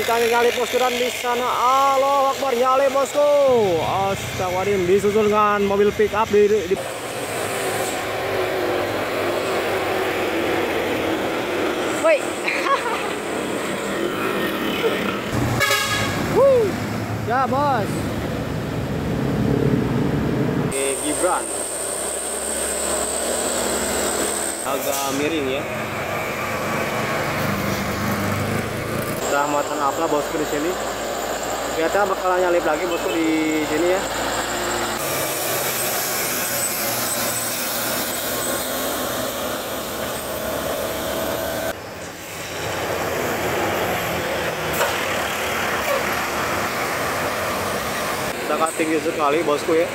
Ancang nyali bosku dan di sana Allah Akbar nyali bosku. Astagfirullahaladzim disusul dengan mobil pick up di, di Woi. Ya bos. Gibran. Agak miring ya. Rahmatan apa bosku di sini? Kita bakalan nyalip lagi bosku di sini ya. sangat tinggi sekali bosku ya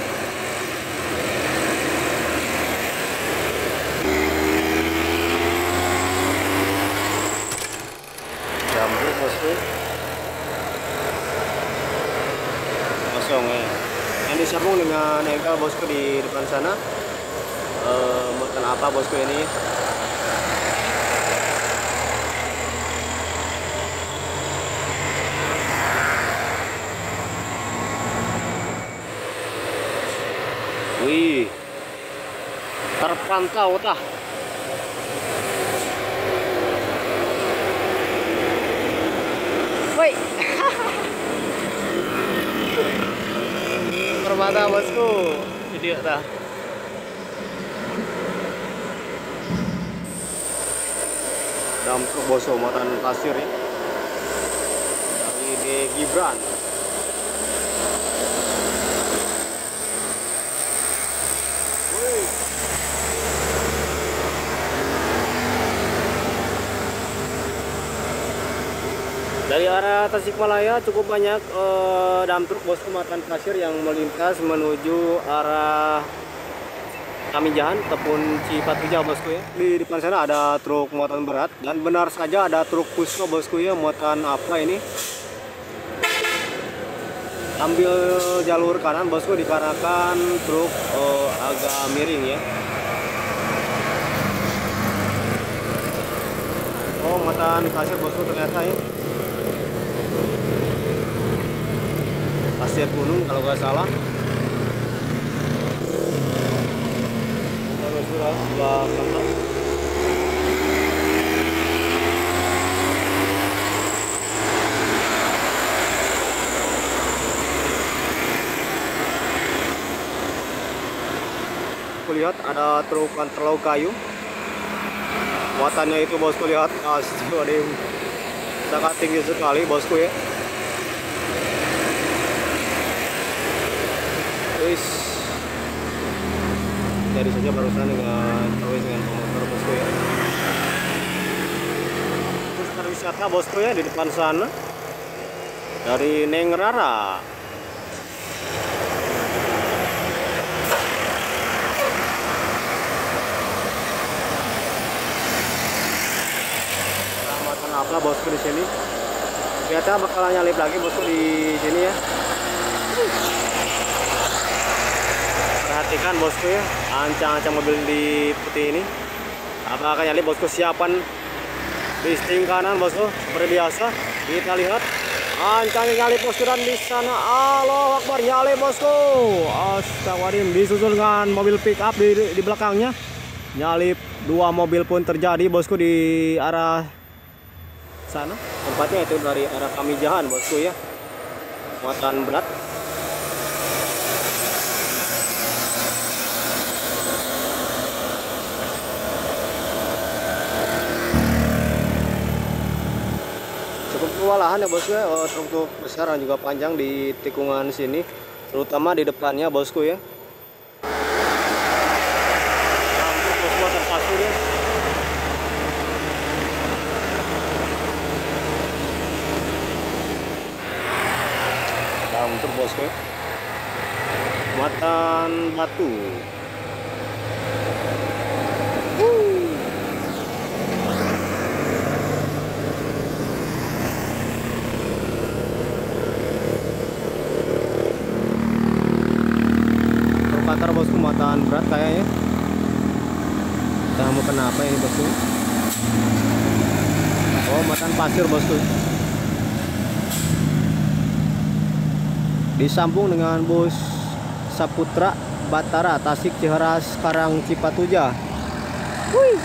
bosku. Kosong ya yang disambung dengan engkel bosku di depan sana. Eh, makan apa bosku ini? Wih, terpantau tah. Woi. Permata bosku, video tah. Dalam truk boso matan pasir ya. Dari di Gibran. Dari arah Tasikmalaya cukup banyak eh, dump truk bosku muatan pasir yang melintas menuju arah Kamijahan ataupun Cipatujah bosku ya. Di depan sana ada truk muatan berat dan benar saja ada truk pusco bosku ya muatan apa ini? Ambil jalur kanan bosku dikarenakan truk eh, agak miring ya. Oh muatan pasir bosku ternyata ya. Pasir gunung kalau nggak salah. Kalau sudah sebelah kanan aku lihat ada truk antarlau kayu. Muatannya itu bosku lihat. Astagfirullahaladzim sangat tinggi sekali bosku ya. Wis dari saja barusan dengan terus dengan pemotor bosku ya. Terus wisata bosku ya di depan sana. Dari Neng bosku di sini. Kita bakalan nyalip lagi bosku di sini ya. Perhatikan bosku ya ancang-ancang mobil di putih ini. Apakah nyali bosku siapan? Listing kanan bosku seperti biasa kita lihat. Ancang nyali bosku dan di sana Allah Akbar nyali bosku. Astagfirullahaladzim disusul dengan mobil pick up di, di belakangnya. Nyalip dua mobil pun terjadi bosku di arah sana. Tempatnya itu dari arah Kamijahan bosku ya. Muatan berat. Cukup kewalahan ya bosku ya truk besar dan juga panjang di tikungan sini terutama di depannya bosku ya Hampir bosku atas pasir ya dalam truk bosku. Muatan batu. Truk antar bosku muatan berat kayaknya. Kita mau kenapa ini bosku? Oh muatan pasir bosku disambung dengan bus Saputra Batara Tasik Ciheras Karang Cipatuja Wih.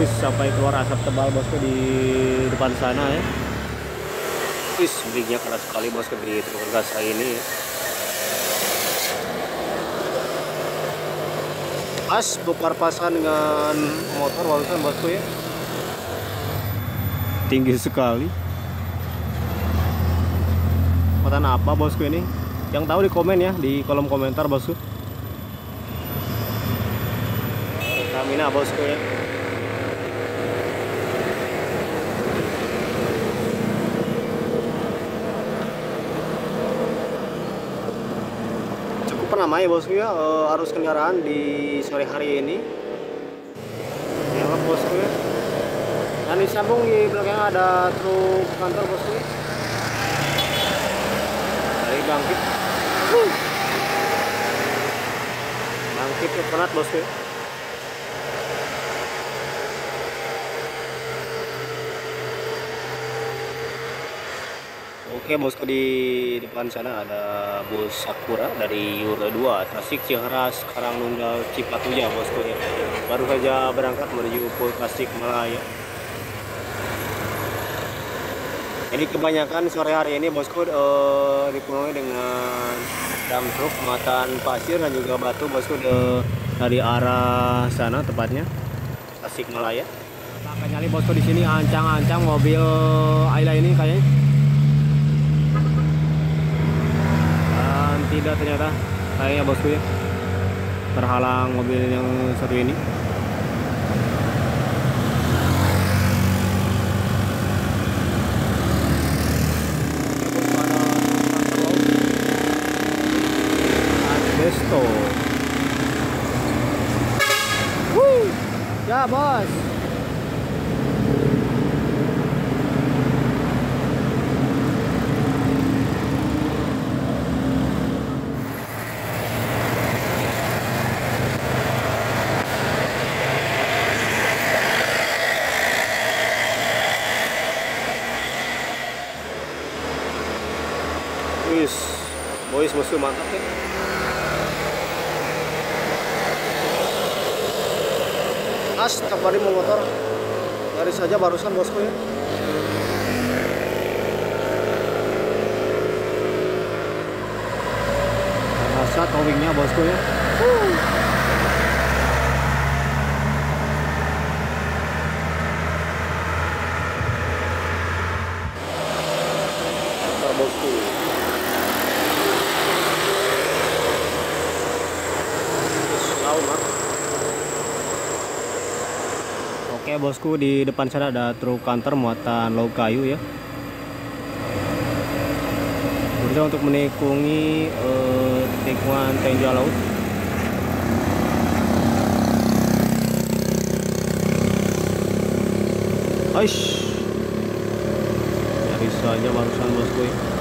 Wis sampai keluar asap tebal bosku di depan sana ya. Wis bridge keras sekali bosku di truk gas ini. Pas pasan dengan motor barusan bosku ya. Tinggi sekali. Muatan apa bosku ini? Yang tahu di komen ya di kolom komentar bosku. Kamina bosku ya. cukup ramai bosku ya eh, arus kendaraan di sore hari ini. Ya bosku ya dan disambung di belakang ada truk kantor bosku dari bangkit. Bangkit ke penat bosku ya Oke bosku di depan sana ada bus Sakura dari Euro 2 Tasik Ciheras Karangnunggal Cipatuja bosku ya. Baru saja berangkat menuju Pul Tasik Malaya. Jadi kebanyakan sore hari ini bosku eh, dipenuhi dengan dam truk muatan pasir dan juga batu bosku de- dari arah sana tepatnya Tasik Malaya. Akan nyali bosku di sini ancang-ancang mobil Ayla ini kayaknya. Dan tidak ternyata. Kayaknya bosku ya terhalang mobil yang satu ini. Ya bos Wis, boys bosku mantap ya. As, kabari mau motor. Dari saja barusan bosku ya. Rasa towingnya bosku ya. Motor bosku. Tahu mak. Oke bosku di depan sana ada truk kantor muatan log kayu ya. Berusaha untuk menikungi eh, tikungan tenja laut. Aish. Dari saja barusan bosku ya.